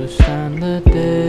understand the day.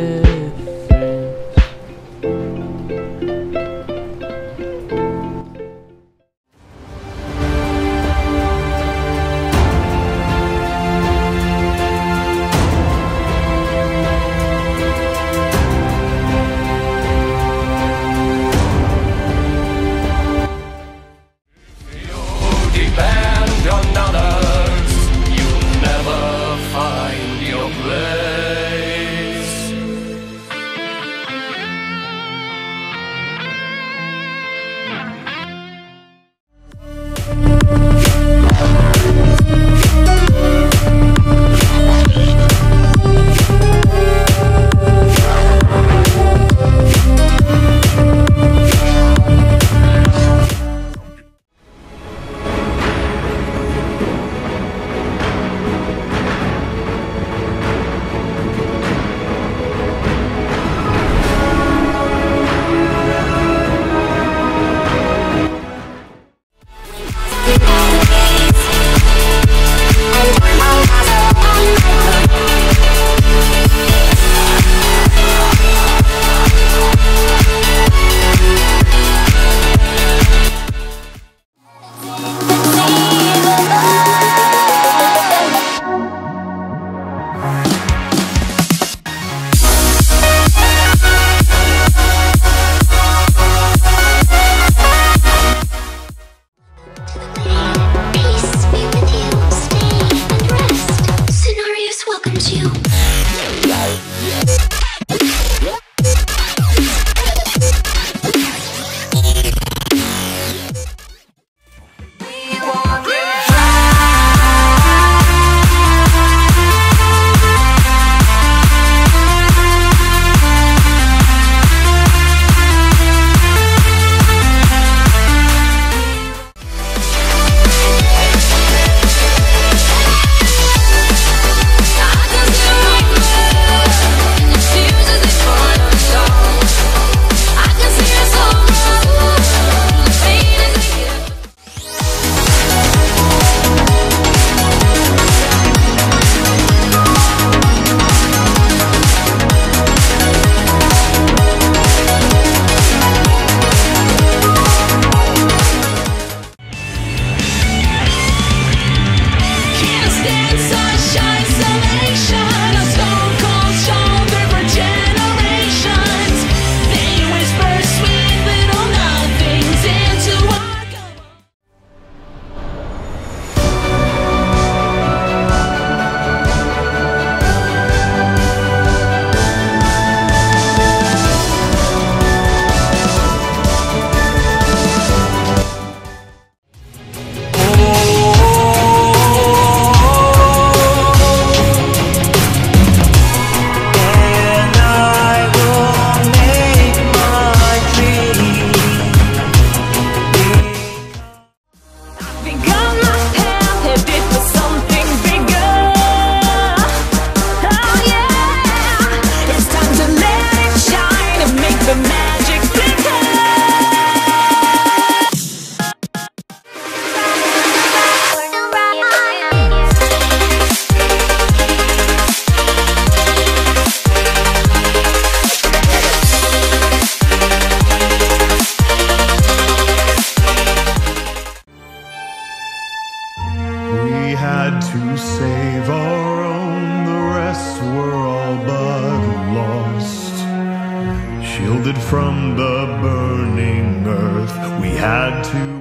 to save our own, the rest were all but lost. Shielded from the burning earth, we had to.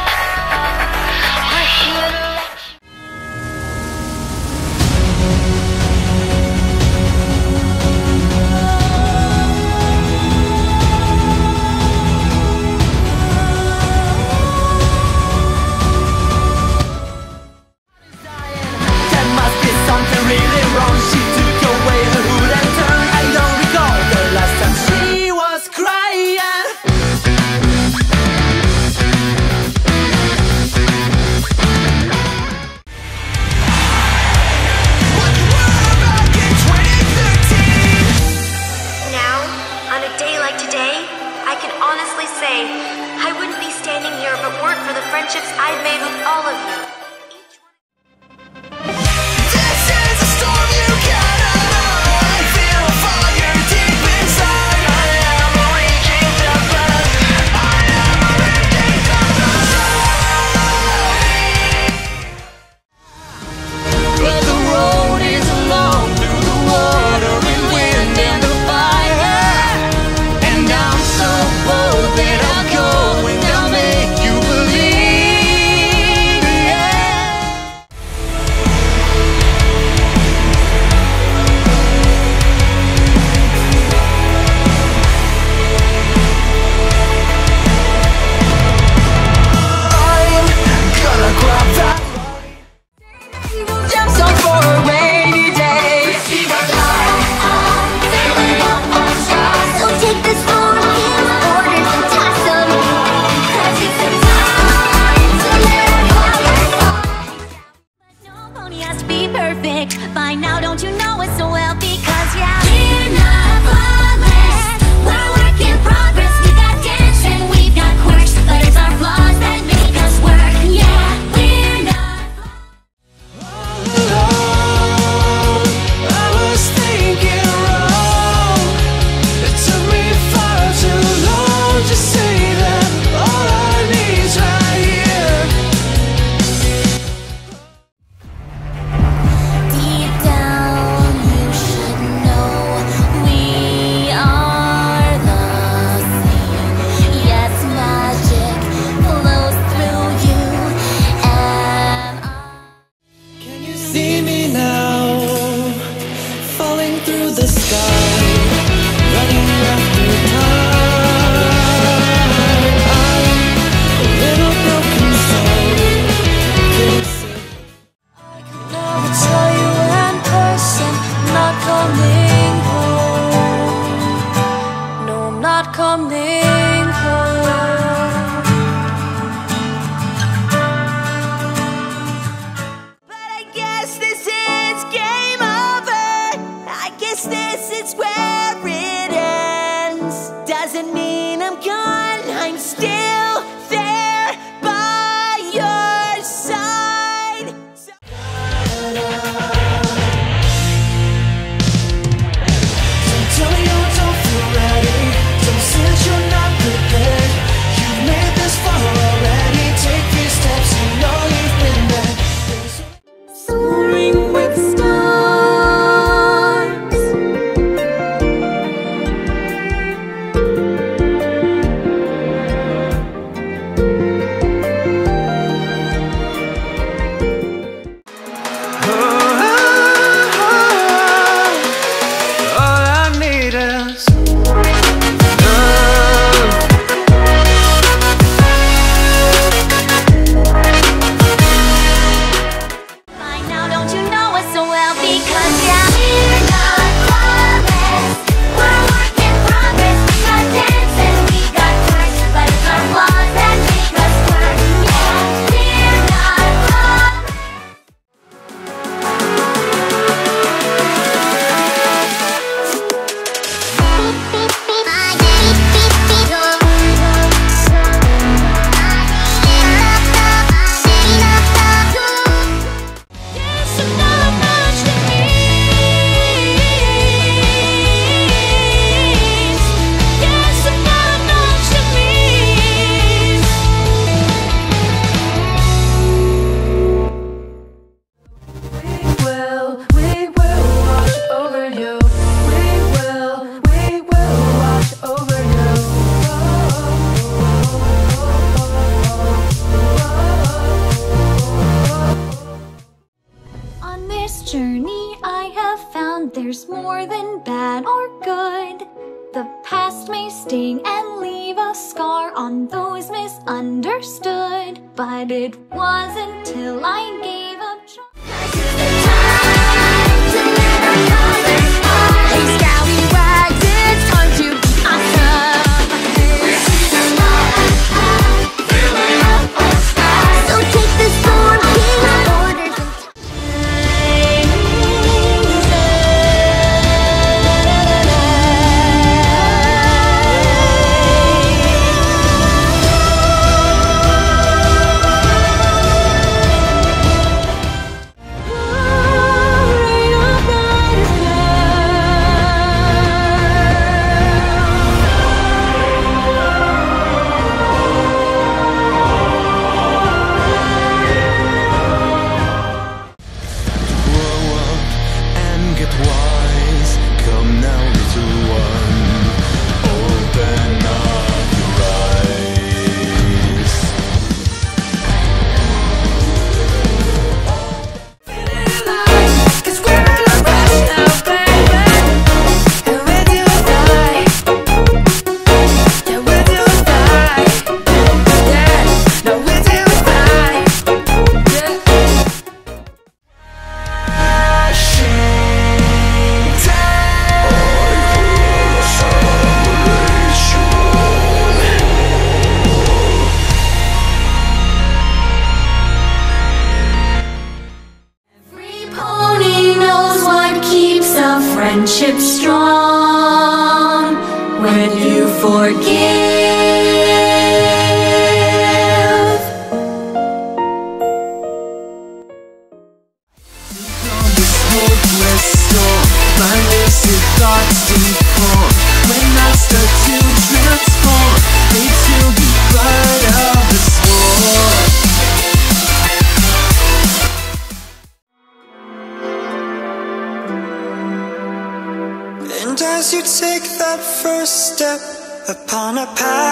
Friendships I've made with all of you. This is Upon a path